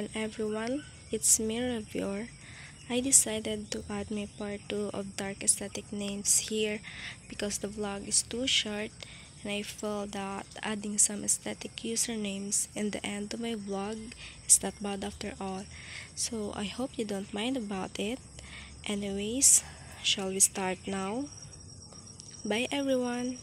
Again everyone, it's me Reveur. I decided to add my part 2 of dark aesthetic names here because the vlog is too short and I felt that adding some aesthetic usernames in the end of my vlog is not bad after all. So I hope you don't mind about it. Anyways, shall we start now? Bye everyone!